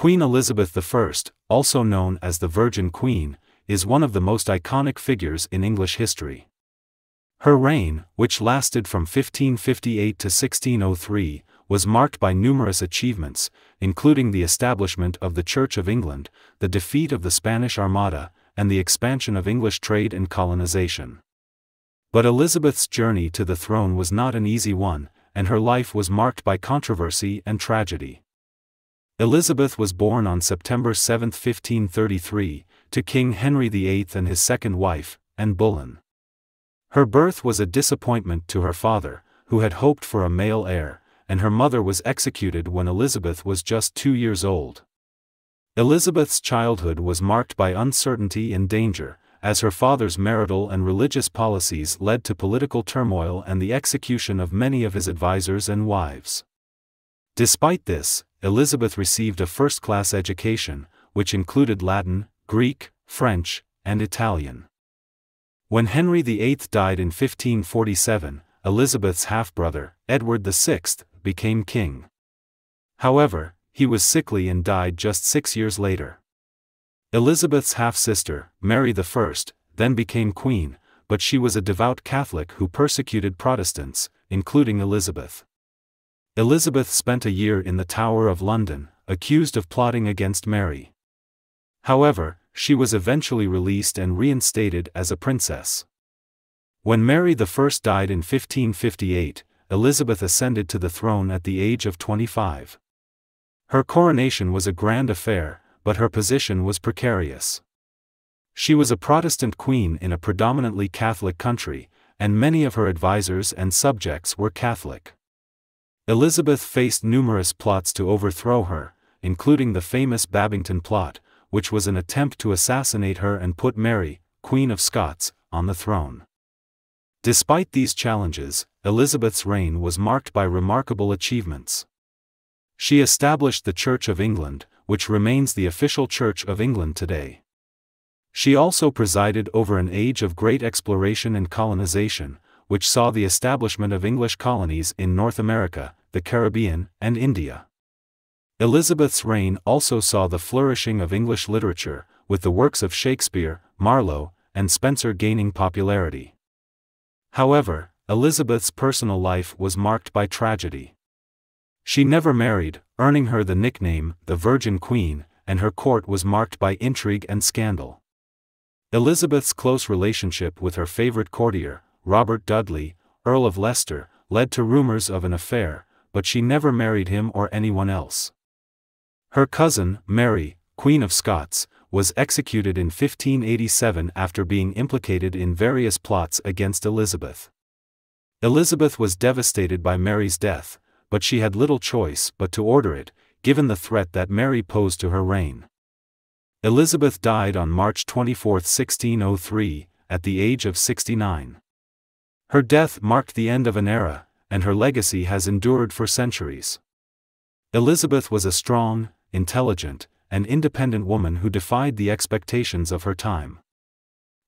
Queen Elizabeth I, also known as the Virgin Queen, is one of the most iconic figures in English history. Her reign, which lasted from 1558 to 1603, was marked by numerous achievements, including the establishment of the Church of England, the defeat of the Spanish Armada, and the expansion of English trade and colonization. But Elizabeth's journey to the throne was not an easy one, and her life was marked by controversy and tragedy. Elizabeth was born on September 7, 1533, to King Henry VIII and his second wife, Anne Boleyn. Her birth was a disappointment to her father, who had hoped for a male heir, and her mother was executed when Elizabeth was just two years old. Elizabeth's childhood was marked by uncertainty and danger, as her father's marital and religious policies led to political turmoil and the execution of many of his advisers and wives. Despite this, Elizabeth received a first class education, which included Latin, Greek, French, and Italian. When Henry VIII died in 1547, Elizabeth's half brother, Edward VI, became king. However, he was sickly and died just six years later. Elizabeth's half-sister, Mary I, then became queen, but she was a devout Catholic who persecuted Protestants, including Elizabeth. Elizabeth spent a year in the Tower of London, accused of plotting against Mary. However, she was eventually released and reinstated as a princess. When Mary I died in 1558, Elizabeth ascended to the throne at the age of 25. Her coronation was a grand affair, but her position was precarious. She was a Protestant queen in a predominantly Catholic country, and many of her advisers and subjects were Catholic. Elizabeth faced numerous plots to overthrow her, including the famous Babington plot, which was an attempt to assassinate her and put Mary, Queen of Scots, on the throne. Despite these challenges, Elizabeth's reign was marked by remarkable achievements. She established the Church of England, which remains the official Church of England today. She also presided over an age of great exploration and colonization, which saw the establishment of English colonies in North America, the Caribbean, and India. Elizabeth's reign also saw the flourishing of English literature, with the works of Shakespeare, Marlowe, and Spenser gaining popularity. However, Elizabeth's personal life was marked by tragedy. She never married, earning her the nickname, the Virgin Queen, and her court was marked by intrigue and scandal. Elizabeth's close relationship with her favorite courtier, Robert Dudley, Earl of Leicester, led to rumors of an affair, but she never married him or anyone else. Her cousin, Mary, Queen of Scots, was executed in 1587 after being implicated in various plots against Elizabeth. Elizabeth was devastated by Mary's death, but she had little choice but to order it, given the threat that Mary posed to her reign. Elizabeth died on March 24, 1603, at the age of 69. Her death marked the end of an era, and her legacy has endured for centuries. Elizabeth was a strong, intelligent, and independent woman who defied the expectations of her time.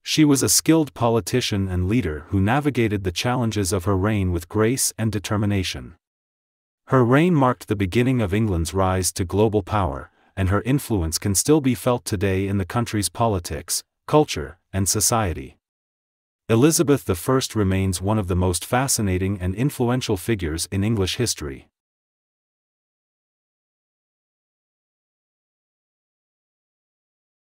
She was a skilled politician and leader who navigated the challenges of her reign with grace and determination. Her reign marked the beginning of England's rise to global power, and her influence can still be felt today in the country's politics, culture, and society. Elizabeth I remains one of the most fascinating and influential figures in English history.